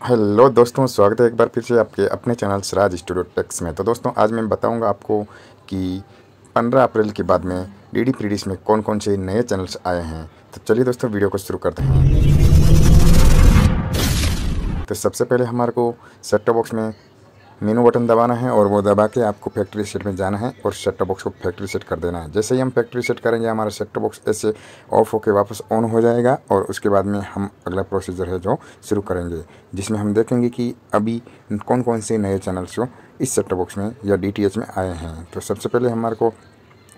Hello दोस्तों, स्वागत है एक बार फिर से आपके अपने चैनल सराज स्टूडियो टेक्स में। तो दोस्तों, आज मैं बताऊँगा आपको कि 15 अप्रैल के बाद में डी डी प्रीडिस में कौन कौन से नए चैनल्स आए हैं। तो चलिए दोस्तों, वीडियो को शुरू करते हैं। तो सबसे पहले हमारे को सेट बॉक्स में मेनू बटन दबाना है और वो दबा के आपको फैक्ट्री सेट में जाना है और सेट बॉक्स को फैक्ट्री सेट कर देना है। जैसे ही हम फैक्ट्री सेट करेंगे, हमारा सेट बॉक्स ऐसे ऑफ़ होकर वापस ऑन हो जाएगा और उसके बाद में हम अगला प्रोसीजर है जो शुरू करेंगे, जिसमें हम देखेंगे कि अभी कौन कौन से नए चैनल्स जो इस सेट बॉक्स में या डी में आए हैं। तो सबसे पहले हमारे को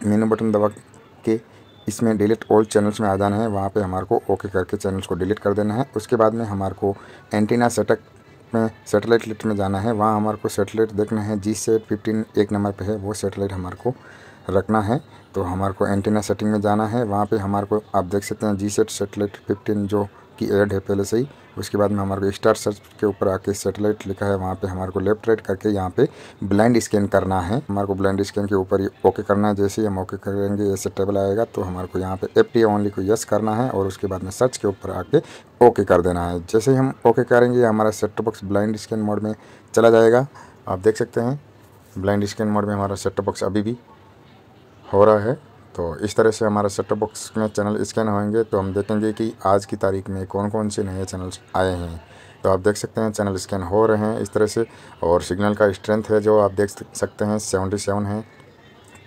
मेनू बटन दबा के इसमें डिलीट ऑल चैनल्स में आ जाना है। वहाँ पे हमारे को ओके करके चैनल्स को डिलीट कर देना है। उसके बाद में हमारे को एंटीना सेटअप में सेटेलाइट लिस्ट में जाना है। वहाँ हमारे को सेटेलाइट देखना है। जी सेट फिफ्टीन एक नंबर पे है। वो सेटेलाइट हमारे को रखना है। तो हमारे को एंटीना सेटिंग में जाना है। वहाँ पे हमारे को आप देख सकते हैं जी सेट सेटेलाइट फिफ्टीन जो की ऐड है पहले से ही। उसके बाद में हमारे को स्टार सर्च के ऊपर आके सेटेलाइट लिखा है, वहाँ पे हमारे को लेफ़्ट राइट करके यहाँ पे ब्लाइंड स्कैन करना है। हमारे को ब्लाइंड स्कैन के ऊपर ओके करना है, जैसे ही हम ओके करेंगे ऐसे टेबल आएगा तो हमारे को यहाँ पे एफ़ टी ओनली को यस करना है और उसके बाद में सर्च के ऊपर आके ओके कर देना है। जैसे ही हम ओके करेंगे हमारा set box blind scan mode में चला जाएगा। आप देख सकते हैं, ब्लाइंड स्कैन मोड में हमारा सेट बॉक्स अभी भी हो रहा है। तो इस तरह से हमारा सेट बॉक्स में चैनल स्कैन होंगे तो हम देखेंगे कि आज की तारीख में कौन कौन से नए चैनल्स आए हैं। तो आप देख सकते हैं चैनल स्कैन हो रहे हैं इस तरह से, और सिग्नल का स्ट्रेंथ है जो आप देख सकते हैं, सेवेंटी सेवन है।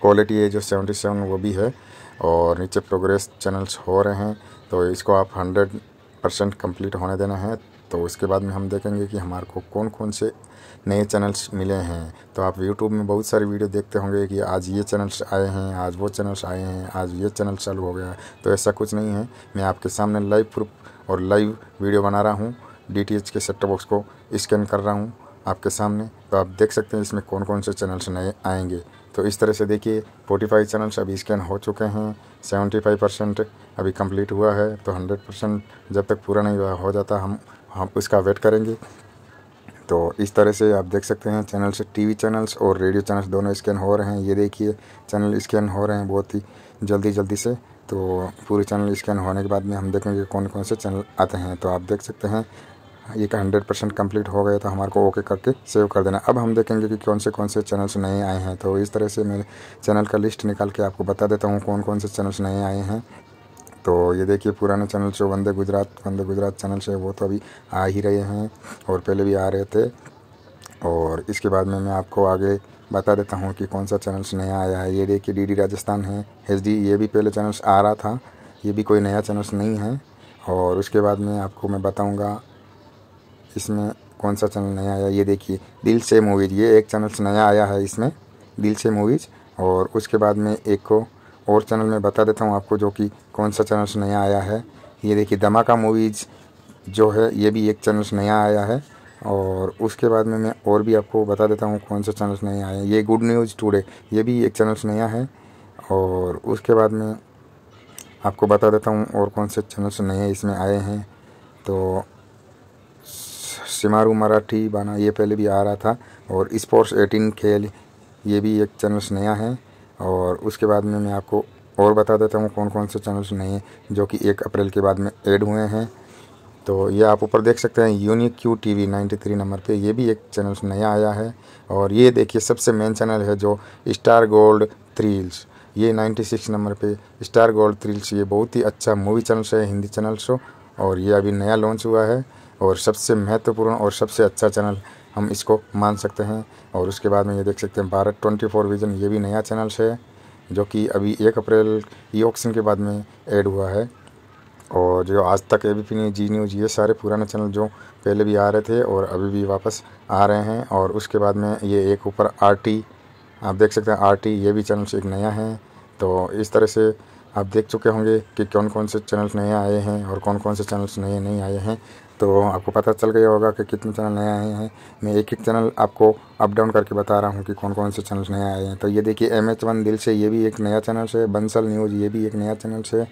क्वालिटी है जो सेवेंटी सेवन, वो भी है, और नीचे प्रोग्रेस चैनल्स हो रहे हैं तो इसको आप हंड्रेड परसेंट कंप्लीट होने देना है। तो उसके बाद में हम देखेंगे कि हमारे को कौन कौन से नए चैनल्स मिले हैं। तो आप यूट्यूब में बहुत सारी वीडियो देखते होंगे कि आज ये चैनल्स आए हैं, आज वो चैनल्स आए हैं, आज ये चैनल चालू हो गया। तो ऐसा कुछ नहीं है। मैं आपके सामने लाइव प्रूफ और लाइव वीडियो बना रहा हूँ। डी के सेट बॉक्स को स्कैन कर रहा हूँ आपके सामने। तो आप देख सकते हैं इसमें कौन कौन से चैनल्स नए आएँगे। तो इस तरह से देखिए फोर्टी फाइव चैनल्स अभी स्कैन हो चुके हैं। सेवेंटी फाइव परसेंट अभी कंप्लीट हुआ है। तो हंड्रेड परसेंट जब तक पूरा नहीं हुआ, हो जाता हम हम इसका वेट करेंगे। तो इस तरह से आप देख सकते हैं चैनल से टीवी चैनल्स और रेडियो चैनल्स दोनों स्कैन हो रहे हैं। ये देखिए, चैनल स्कैन हो रहे हैं बहुत ही जल्दी जल्दी से। तो पूरे चैनल स्कैन होने के बाद में हम देखेंगे कौन कौन से चैनल आते हैं। तो आप देख सकते हैं, ये का हंड्रेड परसेंट कंप्लीट हो गया तो हमारे को ओके करके सेव कर देना। अब हम देखेंगे कि कौन से कौन से चैनल्स नए आए हैं। तो इस तरह से मैं चैनल का लिस्ट निकाल के आपको बता देता हूँ कौन कौन से चैनल्स नए आए हैं। तो ये देखिए, पुराने चैनल जो वंदे गुजरात वंदे गुजरात चैनल से वो तो अभी आ ही रहे हैं और पहले भी आ रहे थे। और इसके बाद में मैं आपको आगे बता देता हूँ कि कौन सा चैनल्स नया आया है। ये देखिए डी राजस्थान है एच डी ये भी पहले चैनल्स आ रहा था, ये भी कोई नया चैनल्स नहीं है। और उसके बाद में आपको मैं बताऊँगा, इसमें कौन सा चैनल नया आया ये देखिए, दिल से मूवीज़, ये एक चैनल्स नया आया है इसमें, दिल से मूवीज़। और उसके बाद में एक को और चैनल में बता देता हूँ आपको जो कि कौन सा चैनल नया आया है। ये देखिए, धमाका मूवीज़ जो है, ये भी एक चैनल नया आया है। और उसके बाद में मैं और भी आपको बता देता हूँ कौन सा चैनल नए आए हैं। ये गुड न्यूज़ टुडे ये भी एक चैनल नया है। और उसके बाद में आपको बता देता हूँ और कौन से चैनल्स नए इसमें आए हैं। तो सिमारू मराठी, बाना, ये पहले भी आ रहा था। और स्पोर्ट्स एटीन खेल, ये भी एक चैनल्स नया है। और उसके बाद में मैं आपको और बता देता हूँ कौन कौन से चैनल्स नए जो कि एक अप्रैल के बाद में ऐड हुए हैं। तो ये आप ऊपर देख सकते हैं unique Q T V ninety three number पे ये भी एक चैनल नया आया है। और ये देखिए, सबसे मेन चैनल है जो स्टार गोल्ड थ्रिल्स ये 96 नंबर पे स्टार गोल्ड थ्रिल्स ये बहुत ही अच्छा मूवी चैनल है, हिंदी चैनल शो और ये अभी नया लॉन्च हुआ है। और सबसे महत्वपूर्ण और सबसे अच्छा चैनल हम इसको मान सकते हैं। और उसके बाद में ये देख सकते हैं, भारत ट्वेंटी फोर विजन ये भी नया चैनल है, जो कि अभी एक अप्रैल ई ऑक्शन के बाद में ऐड हुआ है। और जो आज तक A B P news Zee news ये सारे पुराने चैनल जो पहले भी आ रहे थे और अभी भी वापस आ रहे हैं। और उसके बाद में ये एक ऊपर आर टी आप देख सकते हैं आर टी ये भी चैनल एक नया है। तो इस तरह से आप देख चुके होंगे कि कौन कौन से चैनल्स नए आए हैं और कौन कौन से चैनल्स नए नहीं आए हैं। तो आपको पता चल गया होगा कि कितने चैनल नए आए हैं। मैं एक एक चैनल आपको अप डाउन करके बता रहा हूँ कि कौन कौन से चैनल्स नए आए हैं। तो ये देखिए एम एच वन दिल से ये भी एक नया चैनल है, बंसल न्यूज़ ये भी एक नया चैनल है,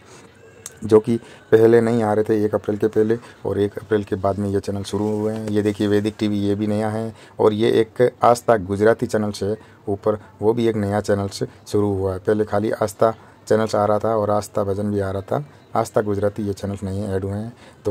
जो कि पहले नहीं आ रहे थे, एक अप्रैल के पहले, और एक अप्रैल के बाद में ये चैनल शुरू हुए हैं। ये देखिए, वैदिक टीवी ये भी नया है, और ये एक आस्था गुजराती चैनल से ऊपर वो भी एक नया चैनल से शुरू हुआ है। पहले खाली आस्था चैनल्स आ रहा था, और आस्था भजन भी आ रहा था। आस्था गुजराती ये चैनल्स नहीं ऐड हुए हैं। तो